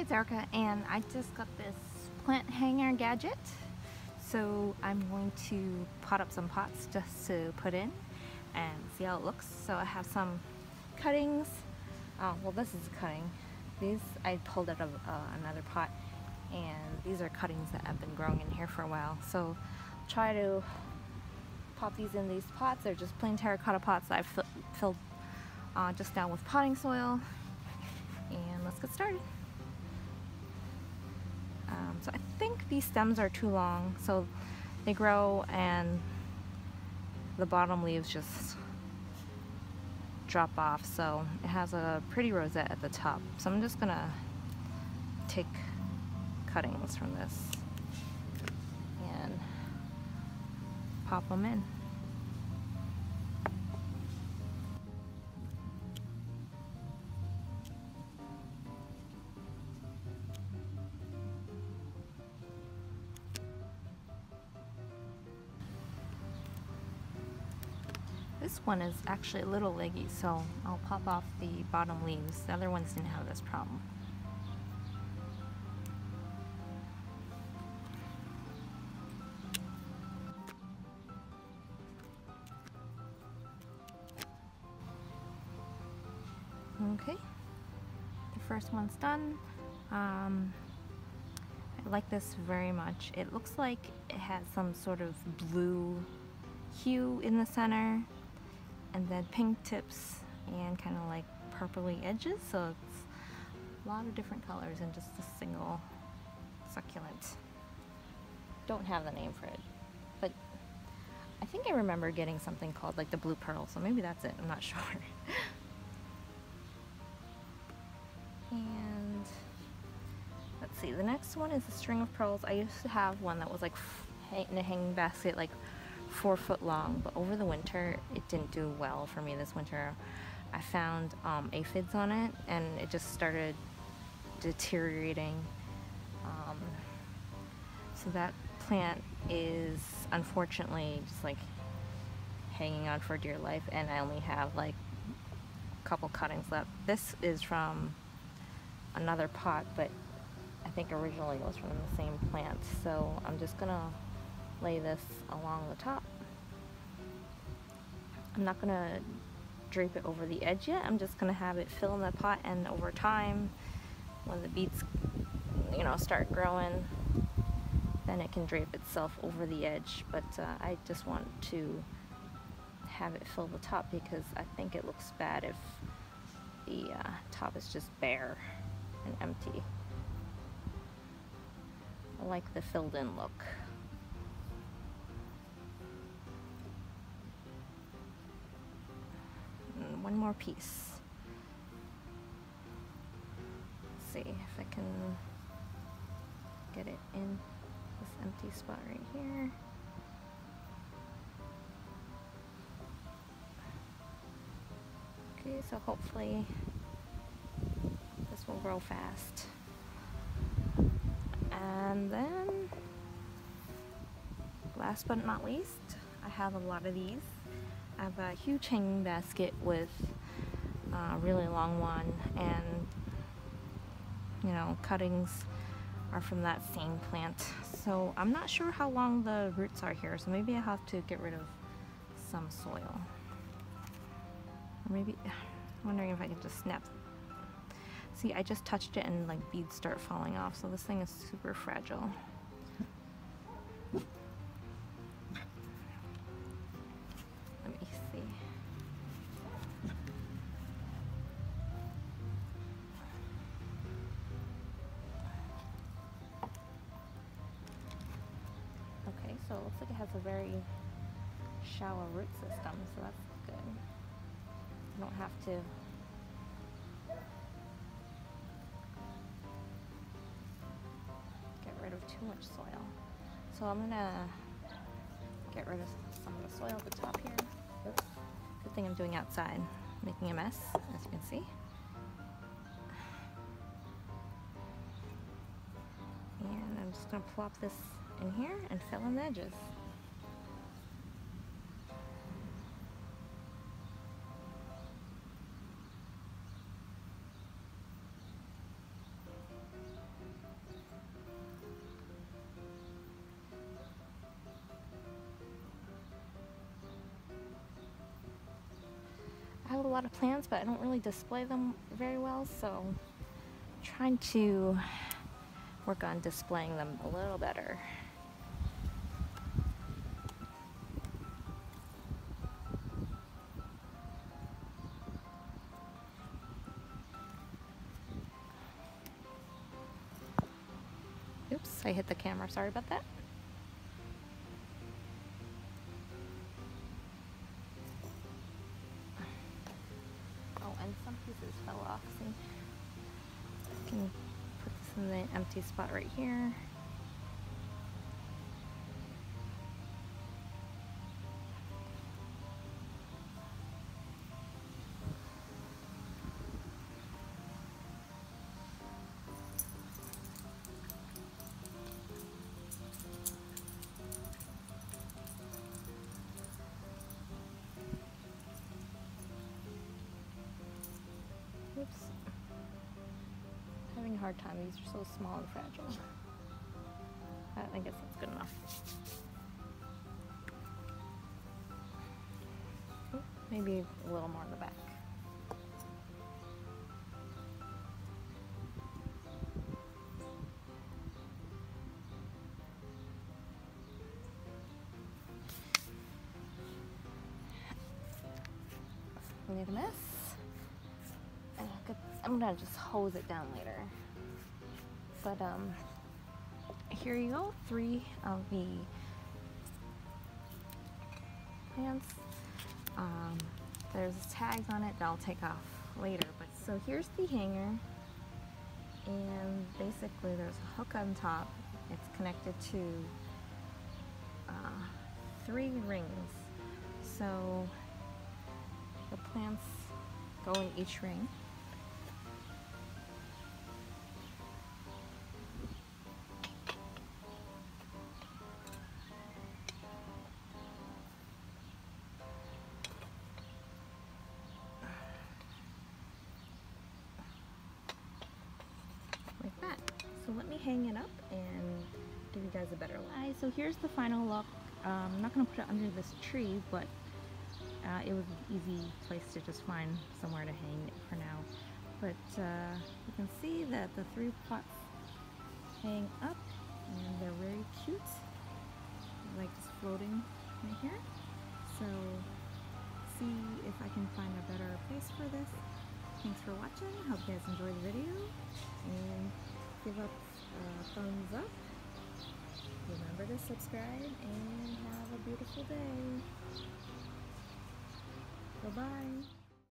it's Erica and I just got this plant hanger gadget. So I'm going to pot up some pots just to put in and see how it looks. So I have some cuttings. Oh, well this is a cutting. These I pulled out of uh, another pot and these are cuttings that have been growing in here for a while. So I'll try to pop these in these pots. They're just plain terracotta pots that I've filled uh, just now with potting soil. And let's get started. Um, so I think these stems are too long, so they grow and the bottom leaves just drop off. So it has a pretty rosette at the top. So I'm just gonna take cuttings from this and pop them in. This one is actually a little leggy, so I'll pop off the bottom leaves. The other ones didn't have this problem. Okay, the first one's done. Um, I like this very much. It looks like it has some sort of blue hue in the center and then pink tips and kind of like purpley edges. So it's a lot of different colors in just a single succulent. Don't have the name for it but I think I remember getting something called like the blue pearl so maybe that's it. I'm not sure. And let's see the next one is a string of pearls. I used to have one that was like in a hanging basket like four foot long, but over the winter it didn't do well for me this winter. I found um, aphids on it and it just started deteriorating. Um, so that plant is unfortunately just like hanging on for dear life and I only have like a couple cuttings left. This is from another pot, but I think originally it was from the same plant. So I'm just gonna lay this along the top. I'm not to drape it over the edge yet. I'm just to have it fill in the pot and over time when the beets you know start growing then it can drape itself over the edge but uh, I just want to have it fill the top because I think it looks bad if the uh, top is just bare and empty. I like the filled in look. One more piece. Let's see if I can get it in this empty spot right here. Okay, so hopefully this will grow fast. And then, last but not least, I have a lot of these. I have a huge hanging basket with a really long one and you know cuttings are from that same plant. So I'm not sure how long the roots are here so maybe I have to get rid of some soil. Or maybe I'm wondering if I can just snap. See I just touched it and like beads start falling off so this thing is super fragile so it looks like it has a very shallow root system, so that's good. You don't have to get rid of too much soil. So I'm gonna get rid of some of the soil at the top here. Oops. Good thing I'm doing outside, making a mess, as you can see. And I'm just gonna plop this in here and fill in the edges. I have a lot of plans, but I don't really display them very well, so I'm trying to work on displaying them a little better. I hit the camera. Sorry about that. Oh, and some pieces fell off. See? I can put this in the empty spot right here. Hard time. These are so small and fragile. I guess that's good enough. Maybe a little more in the back. Look at mess. I'm gonna just hose it down later. But um, here you go, three of the plants. Um, there's tags on it that I'll take off later. But so here's the hanger, and basically there's a hook on top. It's connected to uh, three rings. So the plants go in each ring. Let me hang it up and give you guys a better look. So here's the final look. Um, I'm not going to put it under this tree, but uh, it was an easy place to just find somewhere to hang it for now. But uh, you can see that the three pots hang up and they're very cute. Like just floating right here. So see if I can find a better place for this. Thanks for watching. Hope you guys enjoyed the video. And give us a thumbs up. Remember to subscribe and have a beautiful day. Bye-bye.